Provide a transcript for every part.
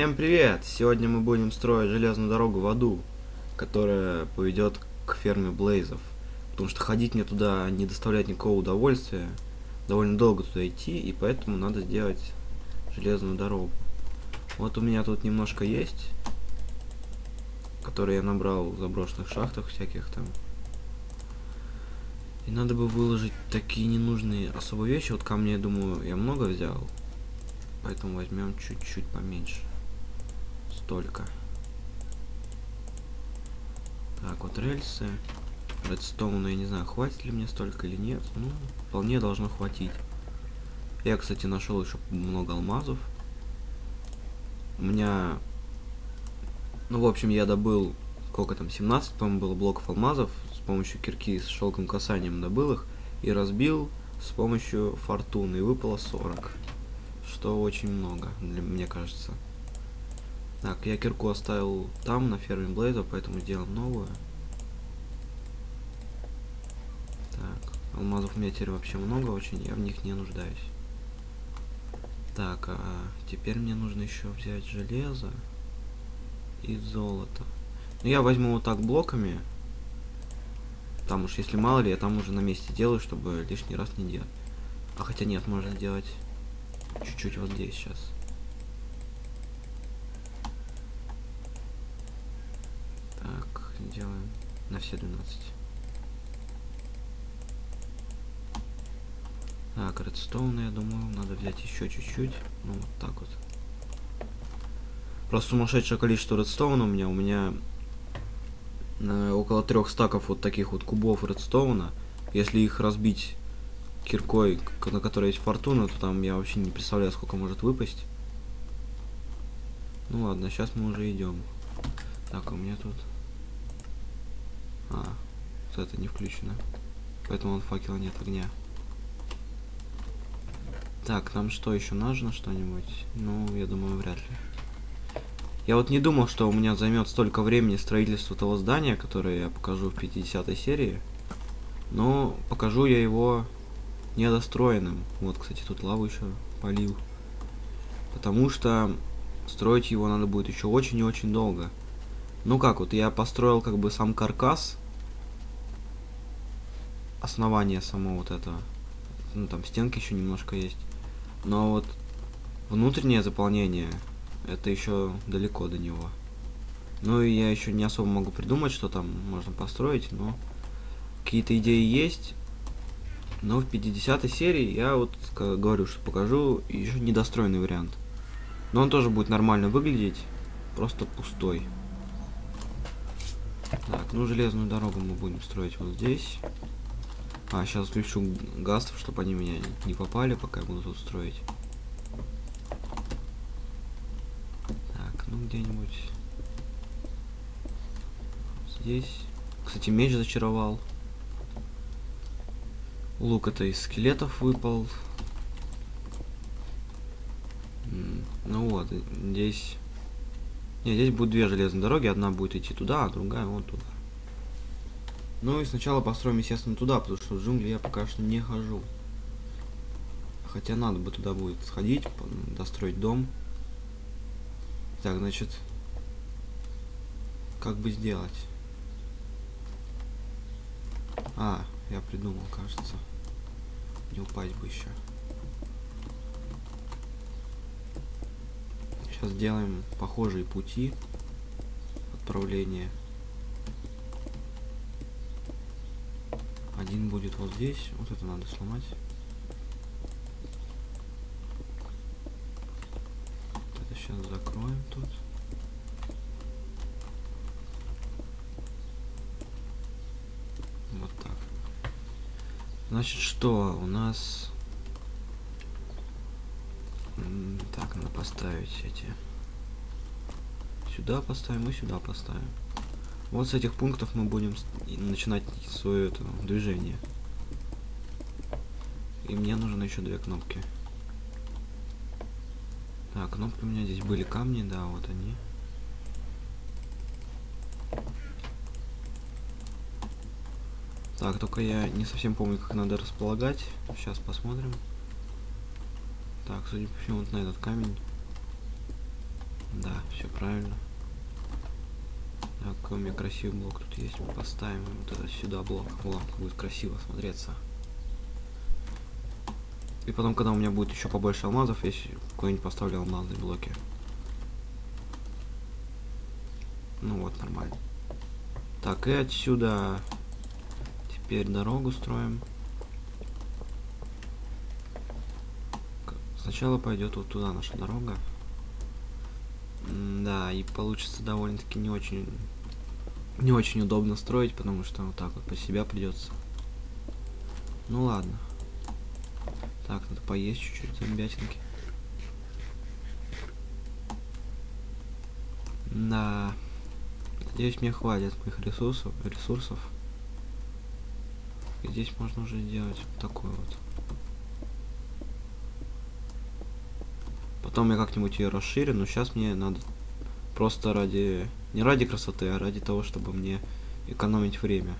Всем привет! Сегодня мы будем строить железную дорогу в аду, которая поведет к ферме Блейзов. Потому что ходить мне туда не доставляет никакого удовольствия. Довольно долго туда идти, и поэтому надо сделать железную дорогу. Вот у меня тут немножко есть, которые я набрал в заброшенных шахтах всяких там. И надо бы выложить такие ненужные особо вещи. Вот камни, я думаю, я много взял. Поэтому возьмем чуть-чуть поменьше. Столько. Так, вот рельсы. Редстоуна, я не знаю, хватит ли мне столько или нет. Ну, вполне должно хватить. Я, кстати, нашел еще много алмазов. У меня... Ну, в общем, я добыл... Сколько там? 17, по-моему, было блоков алмазов. С помощью кирки с шелком касанием добыл их. И разбил с помощью фортуны. И выпало 40 что очень много, для, мне кажется. Так, я кирку оставил там, на ферме Блейза, поэтому сделаем новую. Так, алмазов у меня теперь вообще много очень, я в них не нуждаюсь. Так, а теперь мне нужно еще взять железо и золото. Ну, я возьму вот так блоками. Там уж, если мало ли, я там уже на месте делаю, чтобы лишний раз не делать. А хотя нет, можно сделать чуть-чуть вот здесь сейчас. Так, делаем на все 12. Так, редстоун, я думаю, надо взять еще чуть-чуть. Ну, вот так вот. Просто сумасшедшее количество редстоуна у меня. У меня э, около трех стаков вот таких вот кубов редстоуна. Если их разбить киркой, на которой есть фортуна, то там я вообще не представляю, сколько может выпасть. Ну ладно, сейчас мы уже идем. Так, у меня тут... А, вот это не включено. Поэтому он факела нет огня. Так, нам что еще нужно что-нибудь? Ну, я думаю, вряд ли. Я вот не думал, что у меня займет столько времени строительство того здания, которое я покажу в 50 серии. Но покажу я его недостроенным. Вот, кстати, тут лаву еще полил. Потому что строить его надо будет еще очень и очень долго. Ну как, вот я построил как бы сам каркас. Основание само вот этого. Ну там стенки еще немножко есть. Но вот внутреннее заполнение, это еще далеко до него. Ну и я еще не особо могу придумать, что там можно построить, но какие-то идеи есть. Но в 50 серии я вот говорю, что покажу еще недостроенный вариант. Но он тоже будет нормально выглядеть, просто пустой. Так, ну железную дорогу мы будем строить вот здесь. А, сейчас включу гастов, чтобы они меня не попали, пока я буду тут строить. Так, ну где-нибудь здесь. Кстати, меч зачаровал. Лук это из скелетов выпал. Ну вот, здесь... Не, здесь будет две железные дороги. Одна будет идти туда, а другая вон туда. Ну и сначала построим, естественно, туда, потому что в джунгли я пока что не хожу. Хотя надо бы туда будет сходить, достроить дом. Так, значит, как бы сделать? А, я придумал, кажется. Не упасть бы еще. Сейчас сделаем похожие пути отправления. Один будет вот здесь. Вот это надо сломать. Вот это сейчас закроем тут. Значит, что у нас... Так, надо поставить эти... Сюда поставим и сюда поставим. Вот с этих пунктов мы будем начинать свое это, движение. И мне нужно еще две кнопки. Так, кнопки у меня здесь были камни, да, вот они. Так, только я не совсем помню, как надо располагать. Сейчас посмотрим. Так, судя по всему, вот на этот камень. Да, все правильно. А какой у меня красивый блок тут есть. Мы поставим вот это сюда блок. О, будет красиво смотреться. И потом, когда у меня будет еще побольше алмазов, если какой-нибудь поставлю алмазные блоки. Ну вот, нормально. Так, и отсюда теперь дорогу строим. Сначала пойдет вот туда наша дорога. Да, и получится довольно-таки не очень не очень удобно строить, потому что вот так вот по себя придется. Ну ладно. Так, надо поесть чуть-чуть зомбятинки. Да. Надеюсь, мне хватит моих ресурсов. ресурсов. Здесь можно уже сделать вот такой вот. Потом я как-нибудь ее расширю, но сейчас мне надо просто ради... Не ради красоты, а ради того, чтобы мне экономить время.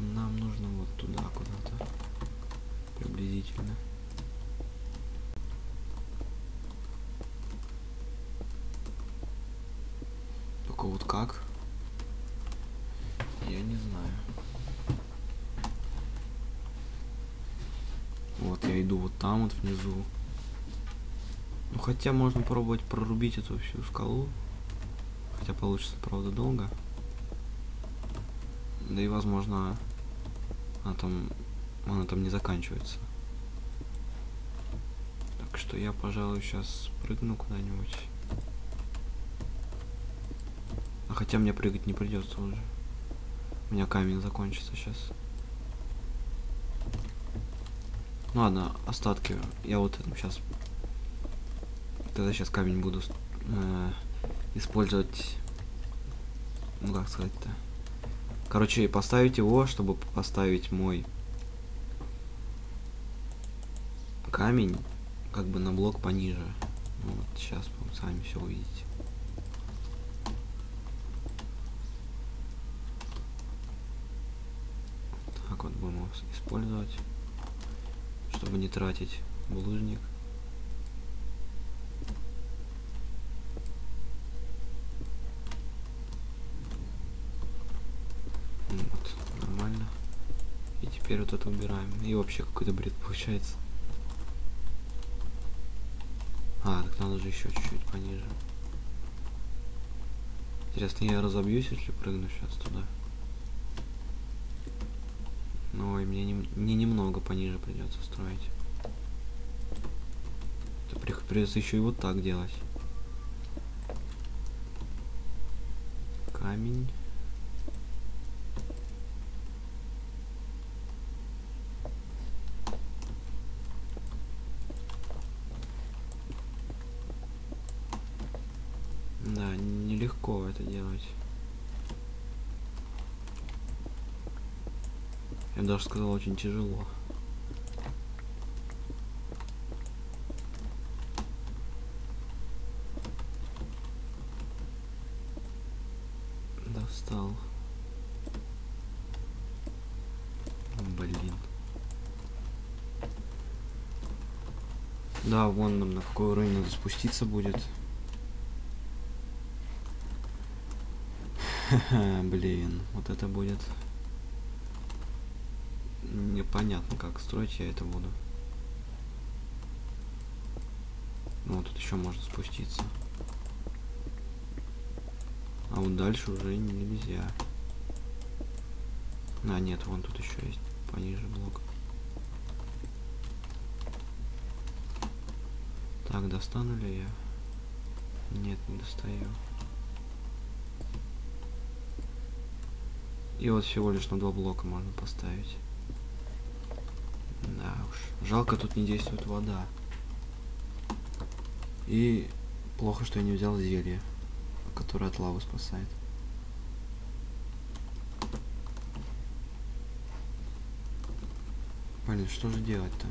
Нам нужно вот туда куда-то. Приблизительно. Только вот как? Я не знаю. Вот я иду вот там вот внизу. Ну хотя можно пробовать прорубить эту всю скалу. Хотя получится, правда, долго. Да и возможно она там, она там не заканчивается. Так что я, пожалуй, сейчас прыгну куда-нибудь. А хотя мне прыгать не придется уже. У меня камень закончится сейчас. Ну ладно, остатки. Я вот этим сейчас. Тогда сейчас камень буду э, использовать. Ну как сказать-то. Короче, поставить его, чтобы поставить мой камень как бы на блок пониже. Ну, вот сейчас вы сами все увидите. Вот использовать, чтобы не тратить булыжник. теперь вот это убираем. И вообще какой-то бред получается. А, так надо же еще чуть-чуть пониже. Интересно, я разобьюсь, если прыгну сейчас туда. Ну, и мне, не, мне немного пониже придется строить. Это придется еще и вот так делать. Камень. это делать. Я даже сказал, очень тяжело. Достал. Блин. Да, вон нам на какой уровень надо спуститься будет. Блин, вот это будет непонятно, как строить я это буду. Ну, тут еще можно спуститься. А вот дальше уже нельзя. А, нет, вон тут еще есть пониже блок. Так, достану ли я? Нет, не достаю. И вот всего лишь на два блока можно поставить. Жалко, тут не действует вода. И плохо, что я не взял зелье, которое от лавы спасает. Блин, что же делать-то?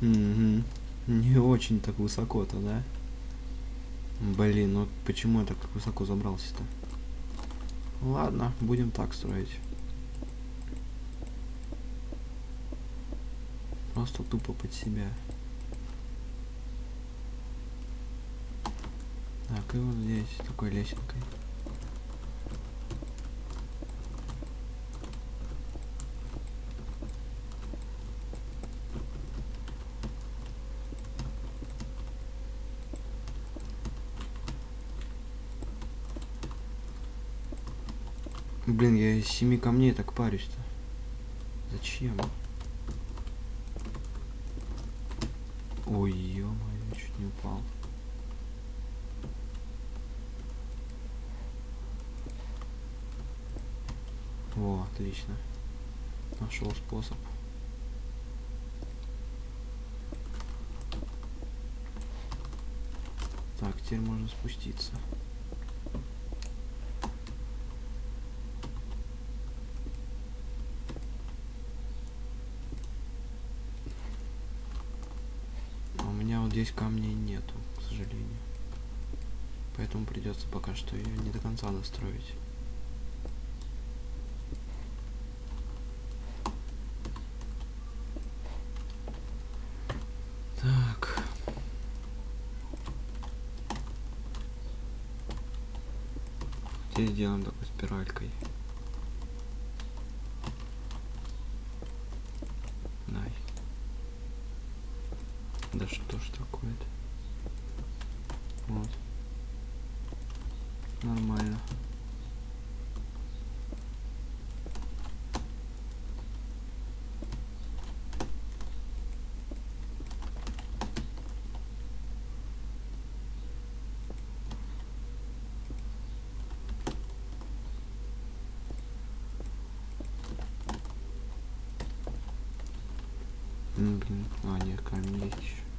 Угу. Не очень так высоко-то, да? Блин, ну почему я так высоко забрался-то? Ладно, будем так строить. Просто тупо под себя. Так, и вот здесь такой лесенкой. Блин, я из семи камней так парюсь-то. Зачем? Ой, ё-моё, чуть не упал. О, отлично. Нашел способ. Так, теперь можно спуститься. А у меня вот здесь камней нету, к сожалению. Поэтому придется пока что ее не до конца достроить. Так. Здесь делаем такой спиралькой. Най. Да что ж такое-то? Вот. Нормально. М, Блин, а, нет, камень есть еще.